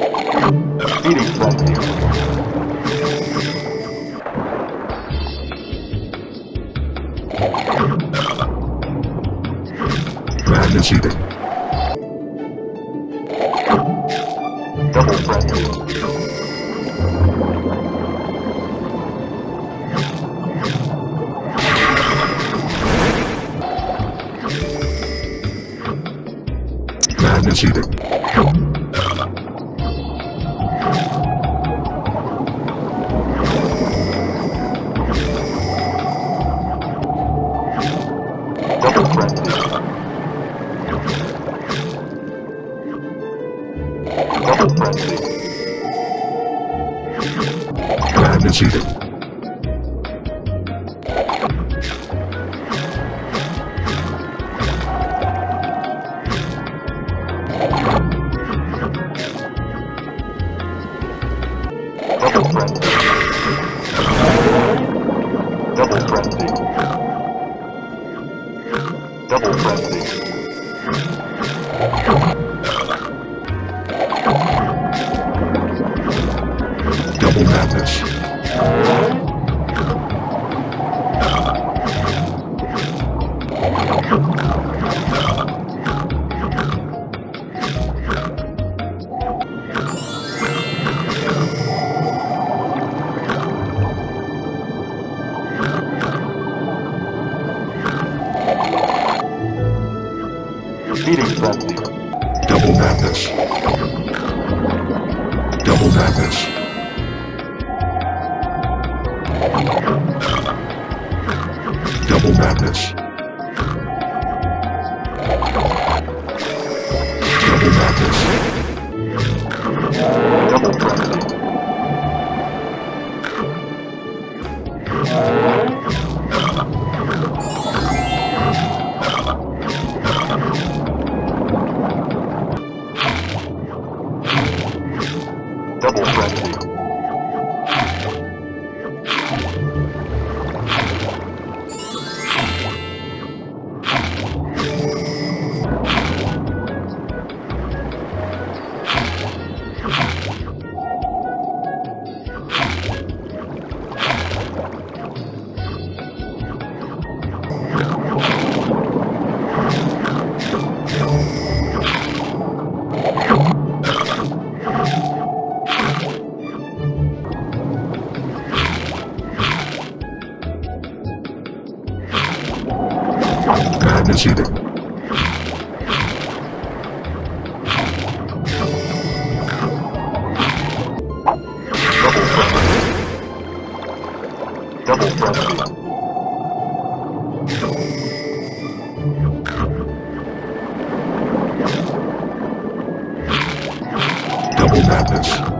Feeding frenzy. Madness Eater. Double frenzy. Madness Eater. Double Double frenzy. Double Madness. Feeding frenzy. Double Madness. Double Madness. Double Madness. Double Madness. Madness Eater. Double frenzy. Double. Double Madness.